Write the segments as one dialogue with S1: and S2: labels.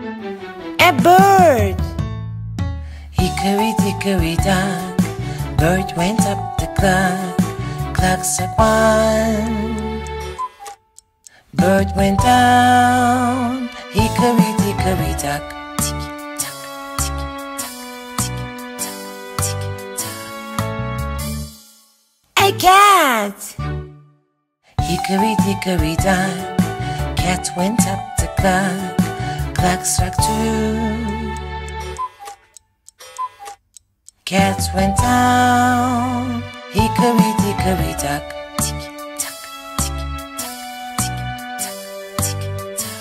S1: A bird.
S2: Hickory dickory dock, bird went up the clock, clock struck one. Bird went down, hickory dickory dock.
S1: A cat.
S2: Hickory dickory dock, cat went up the clock, clock struck two. Cat went down, hickory dickory dock, tick tick tick tick.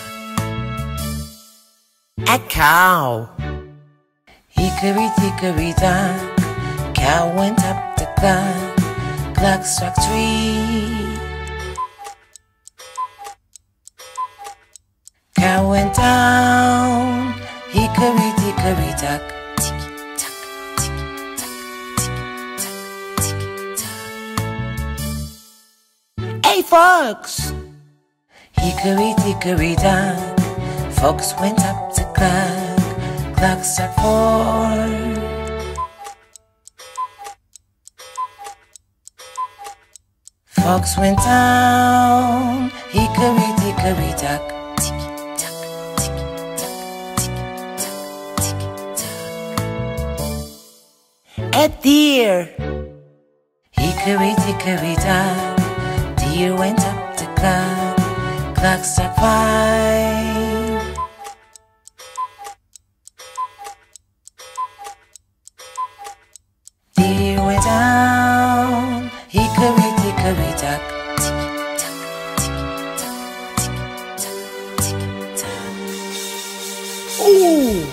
S1: A cow.
S2: Hickory dickory dock, cow went up the clock, clock struck three. Cow went down, hickory dickory dock, tick tock, tick tock, tick tock, tick tock.
S1: A fox.
S2: Hickory dickory dock, fox went up the clock, clock struck four. Fox went down, hickory dickory dock,
S1: A deer.
S2: Hickory dickory dock, deer went up the clock, clock struck five. Deer went down, hickory dickory dock.
S1: Ooh.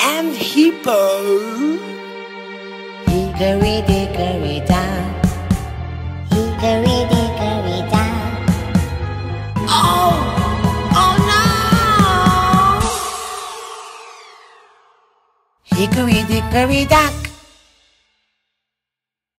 S1: And hippo.
S2: Hickory dickory dock,
S3: Hickory dickory dock.
S1: Oh. Oh no.
S2: hickory dickory dock.